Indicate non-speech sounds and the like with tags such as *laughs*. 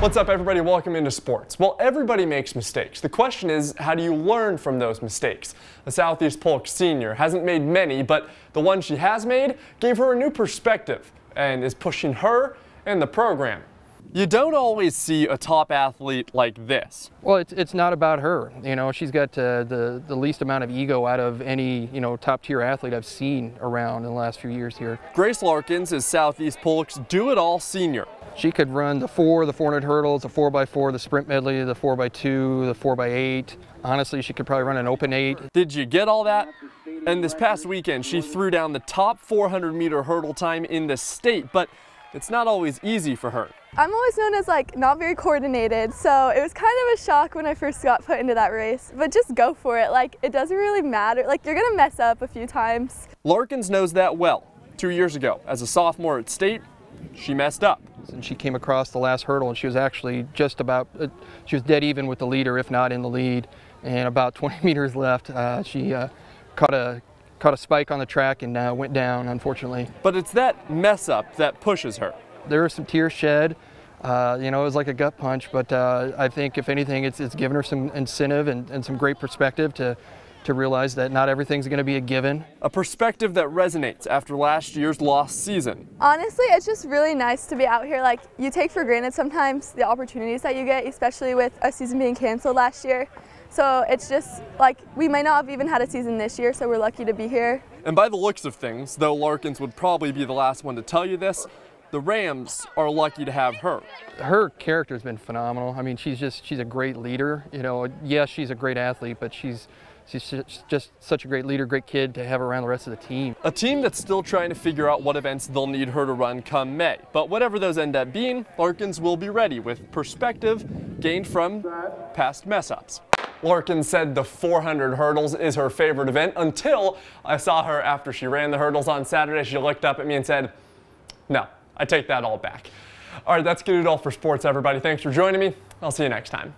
What's up, everybody? Welcome into sports. Well, everybody makes mistakes. The question is, how do you learn from those mistakes? A Southeast Polk senior hasn't made many, but the one she has made gave her a new perspective and is pushing her and the program. You don't always see a top athlete like this. Well, it's, it's not about her. You know, she's got uh, the, the least amount of ego out of any, you know, top tier athlete I've seen around in the last few years here. Grace Larkins is Southeast Polk's do-it-all senior. She could run the four, the 400 hurdles, the 4x4, the sprint medley, the 4x2, the 4x8. Honestly, she could probably run an open eight. Did you get all that? And this past weekend, she threw down the top 400 meter hurdle time in the state, but it's not always easy for her. I'm always known as like not very coordinated, so it was kind of a shock when I first got put into that race. But just go for it. Like it doesn't really matter. Like you're gonna mess up a few times. Larkins knows that well. Two years ago, as a sophomore at state, she messed up. And she came across the last hurdle and she was actually just about, uh, she was dead even with the leader, if not in the lead. And about 20 *laughs* meters left, uh, she uh, caught a caught a spike on the track and uh, went down, unfortunately. But it's that mess up that pushes her. There were some tears shed. Uh, you know, it was like a gut punch, but uh, I think if anything, it's, it's given her some incentive and, and some great perspective to, to realize that not everything's going to be a given. A perspective that resonates after last year's lost season. Honestly, it's just really nice to be out here. Like, you take for granted sometimes the opportunities that you get, especially with a season being canceled last year. So it's just like we might not have even had a season this year, so we're lucky to be here. And by the looks of things, though Larkins would probably be the last one to tell you this, the Rams are lucky to have her. Her character's been phenomenal. I mean, she's just she's a great leader. You know, yes, she's a great athlete, but she's she's just such a great leader, great kid to have around the rest of the team. A team that's still trying to figure out what events they'll need her to run come May. But whatever those end up being, Larkins will be ready with perspective gained from past mess ups. Larkins said the 400 hurdles is her favorite event until I saw her after she ran the hurdles on Saturday. She looked up at me and said, no, I take that all back. All right, that's good it all for sports, everybody. Thanks for joining me. I'll see you next time.